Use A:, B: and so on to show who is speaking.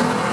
A: you